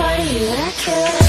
party, you I